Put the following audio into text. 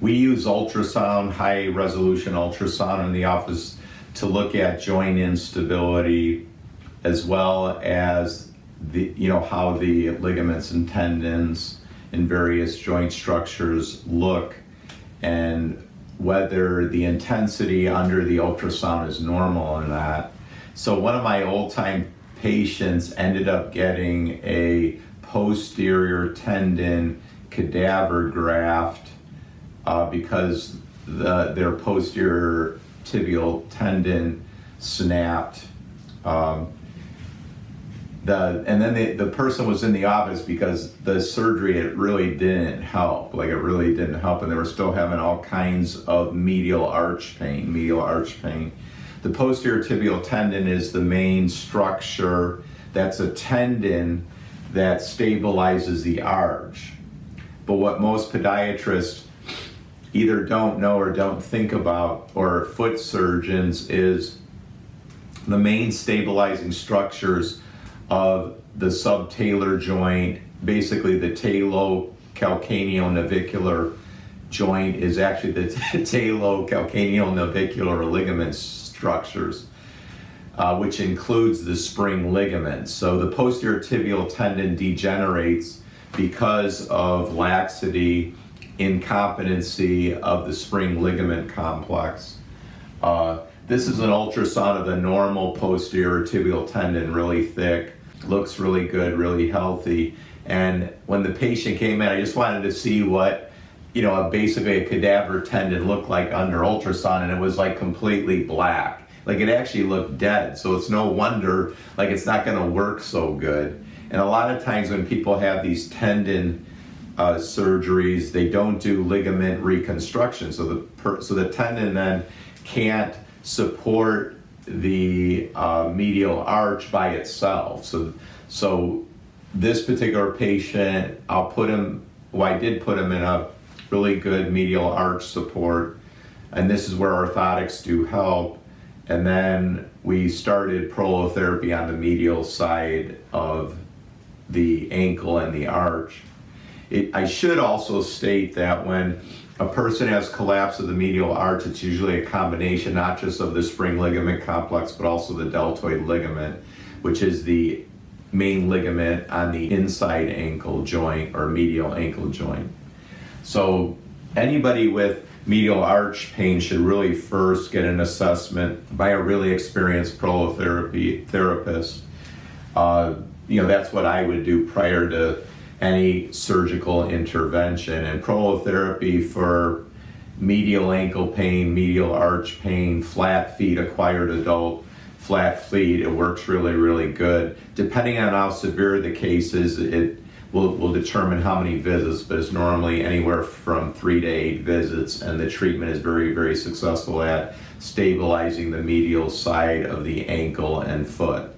we use ultrasound, high resolution ultrasound in the office to look at joint instability as well as the you know how the ligaments and tendons in various joint structures look and whether the intensity under the ultrasound is normal or not. So one of my old time patients ended up getting a posterior tendon cadaver graft uh, because the, their posterior tibial tendon snapped. Um, the, and then the, the person was in the office because the surgery it really didn't help like it really didn't help and they were still having all kinds of medial arch pain medial arch pain the posterior tibial tendon is the main structure that's a tendon that stabilizes the arch but what most podiatrists either don't know or don't think about or foot surgeons is the main stabilizing structures of the subtalar joint, basically the talocalcaneonavicular joint is actually the talocalcaneonavicular ligament structures, uh, which includes the spring ligaments. So the posterior tibial tendon degenerates because of laxity, incompetency of the spring ligament complex. Uh, this is an ultrasound of the normal posterior tibial tendon, really thick looks really good, really healthy. And when the patient came in, I just wanted to see what, you know, a basically a cadaver tendon looked like under ultrasound, and it was like completely black. Like it actually looked dead. So it's no wonder, like it's not going to work so good. And a lot of times when people have these tendon uh, surgeries, they don't do ligament reconstruction. So the so the tendon then can't support the uh, medial arch by itself. So, so this particular patient, I'll put him, well, I did put him in a really good medial arch support, and this is where orthotics do help. And then we started prolotherapy on the medial side of the ankle and the arch. It, I should also state that when a person has collapse of the medial arch, it's usually a combination not just of the spring ligament complex, but also the deltoid ligament, which is the main ligament on the inside ankle joint or medial ankle joint. So anybody with medial arch pain should really first get an assessment by a really experienced prolotherapy therapist. Uh, you know, that's what I would do prior to any surgical intervention. And prolotherapy for medial ankle pain, medial arch pain, flat feet, acquired adult flat feet, it works really, really good. Depending on how severe the case is, it will, will determine how many visits, but it's normally anywhere from three to eight visits, and the treatment is very, very successful at stabilizing the medial side of the ankle and foot.